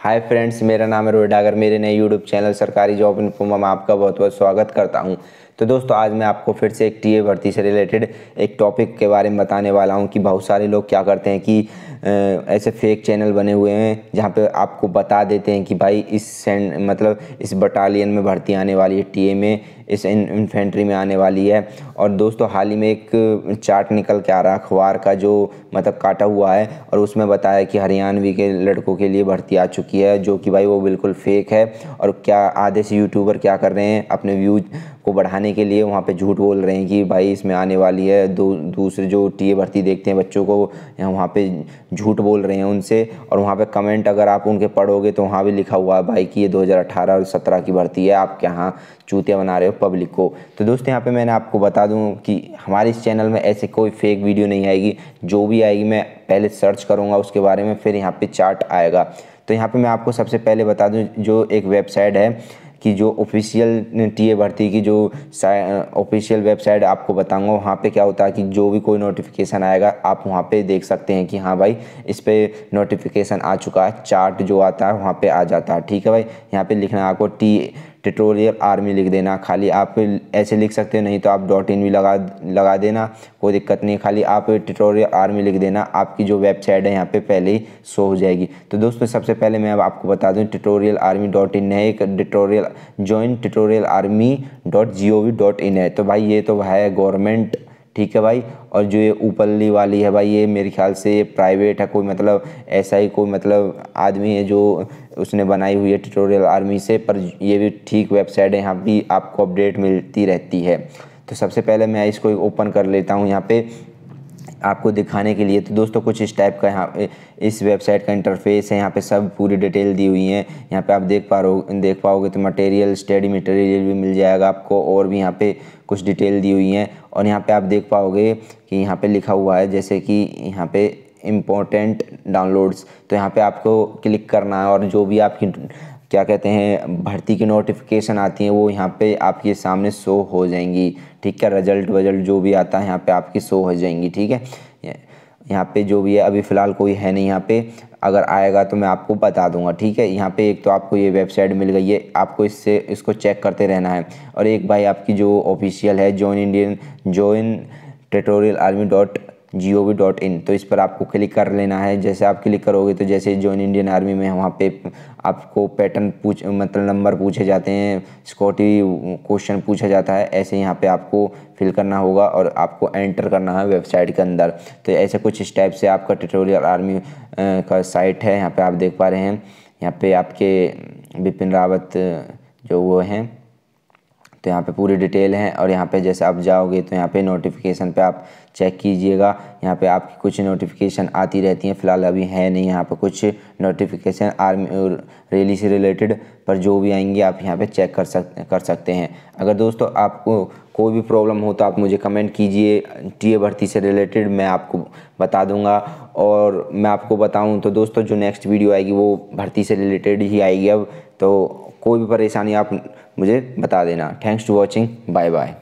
Hi friends मेरा नाम है रोहित। डागर मेरे नए यूट्यूब चैनल सरकारी जॉब इन में आपका बहुत बहुत स्वागत करता हूँ। तो दोस्तों, आज मैं आपको फिर से एक टीए भर्ती से रिलेटेड एक टॉपिक के बारे में बताने वाला हूँ कि बहुत सारे लोग क्या करते हैं कि ऐसे फेक चैनल बने हुए हैं जहाँ पे आपको बता देते हैं कि भाई इस सेंड मतलब इस बटालियन में भर्ती आने वाली है, टीए में, इस इन्फेंट्री में आने वाली है। और दोस्तों, हाल ही में एक चार्ट निकल के आ रहा अखबार का जो मतलब काटा हुआ है और उसमें बताया कि हरियाणवी के लड़कों के लिए भर्ती आ चुकी है, जो कि भाई वो बिल्कुल फेक है। और क्या आधे से यूट्यूबर क्या कर रहे हैं, अपने व्यूज़ को बढ़ाने के लिए वहाँ पे झूठ बोल रहे हैं कि भाई इसमें आने वाली है, दो, दूसरे जो टीए भर्ती देखते हैं बच्चों को वहाँ पे झूठ बोल रहे हैं उनसे, और वहाँ पे कमेंट अगर आप उनके पढ़ोगे तो वहाँ भी लिखा हुआ है, भाई कि ये 2018 और 17 की भर्ती है, आप यहाँ चूतिया बना रहे हो पब्लिक को? तो दोस्तों, यहाँ पर मैंने आपको बता दूँ कि हमारे इस चैनल में ऐसे कोई फेक वीडियो नहीं आएगी, जो भी आएगी मैं पहले सर्च करूँगा, उसके बारे में फिर यहाँ पर चार्ट आएगा। तो यहाँ पर मैं आपको सबसे पहले बता दूँ, जो एक वेबसाइट है कि जो ऑफिशियल टी ए भर्ती की जो ऑफिशियल वेबसाइट आपको बताऊँगा, वहाँ पे क्या होता है कि जो भी कोई नोटिफिकेशन आएगा, आप वहाँ पे देख सकते हैं कि हाँ भाई, इस पर नोटिफिकेशन आ चुका है चार्ट जो आता है, वहाँ पर आ जाता है। ठीक है भाई? यहाँ पर लिखना आपको टी ट्यूटोरियल आर्मी लिख देना। खाली आप ऐसे लिख सकते हो, नहीं तो आप डॉट इन भी लगा लगा देना। कोई दिक्कत नहीं, खाली आप ट्यूटोरियल आर्मी लिख देना। आपकी जो वेबसाइट है यहाँ पे पहले ही शो हो जाएगी। तो दोस्तों, सबसे पहले मैं अब आपको बता दूँ, ट्यूटोरियल आर्मी डॉट इन है एक territorial join territorial army dot G O V dot in है। तो भाई, ये तो है गवर्नमेंट ठीक है भाई? और जो ये ऊपरली वाली है भाई, ये मेरे ख्याल से प्राइवेट है, कोई मतलब ऐसा ही कोई मतलब आदमी है जो उसने बनाई हुई है ट्यूटोरियल आर्मी से, पर ये भी ठीक वेबसाइट है, यहाँ भी आपको अपडेट मिलती रहती है। तो सबसे पहले मैं इसको ओपन कर लेता हूँ यहाँ पे। आपको दिखाने के लिए। तो दोस्तों, कुछ इस टाइप का यहाँ इस वेबसाइट का इंटरफेस है। यहाँ पे सब पूरी डिटेल दी हुई है। यहाँ पे आप देख पा रहे देख पाओगे तो मटेरियल स्टडी मटेरियल भी मिल जाएगा आपको और भी यहाँ पे कुछ डिटेल दी हुई हैं। और यहाँ पे आप देख पाओगे कि यहाँ पे लिखा हुआ है, जैसे कि यहाँ पे इम्पोर्टेंट डाउनलोड्स तो यहाँ पे आपको क्लिक करना है और जो भी आपकी क्या कहते हैं, भर्ती की नोटिफिकेशन आती है, वो यहाँ पे आपके सामने शो हो जाएँगी। ठीक है रिज़ल्ट वजल्ट जो भी आता है यहाँ पे आपकी शो हो जाएँगी। ठीक है? यहाँ पे जो भी है, अभी फ़िलहाल कोई है नहीं यहाँ पे। अगर आएगा तो मैं आपको बता दूँगा। ठीक है? यहाँ पे एक तो आपको ये वेबसाइट मिल गई है। आपको इससे, इसको चेक करते रहना है। और एक भाई आपकी जो ऑफिशियल है join Indian join territorial army dot G O V dot in तो इस पर आपको क्लिक कर लेना है। जैसे आप क्लिक करोगे तो जैसे जॉइन इंडियन आर्मी में वहाँ पे आपको पैटर्न पूछ मतलब नंबर पूछे जाते हैं। सिक्योरिटी क्वेश्चन पूछा जाता है। ऐसे यहाँ पे आपको फिल करना होगा और आपको एंटर करना है वेबसाइट के अंदर। तो ऐसे कुछ इस टाइप से आपका ट्यूटोरियल आर्मी का साइट है। यहाँ पर आप देख पा रहे हैं। यहाँ पर आपके बिपिन रावत जो वो हैं। तो यहाँ पे पूरी डिटेल है और यहाँ पे जैसे आप जाओगे तो यहाँ पे नोटिफिकेशन पे आप चेक कीजिएगा। यहाँ पे आपकी कुछ नोटिफिकेशन आती रहती हैं। फ़िलहाल अभी है नहीं यहाँ पे कुछ नोटिफिकेशन आर्मी रैली से रिलेटेड पर जो भी आएँगे आप यहाँ पे चेक कर सकते कर सकते हैं। अगर दोस्तों आपको कोई भी प्रॉब्लम हो तो आप मुझे कमेंट कीजिए। टीए भर्ती से रिलेटेड मैं आपको बता दूँगा। और मैं आपको बताऊँ तो दोस्तों जो नेक्स्ट वीडियो आएगी वो भर्ती से रिलेटेड ही आएगी अब। तो कोई भी परेशानी आप मुझे बता देना। Thanks to watching bye bye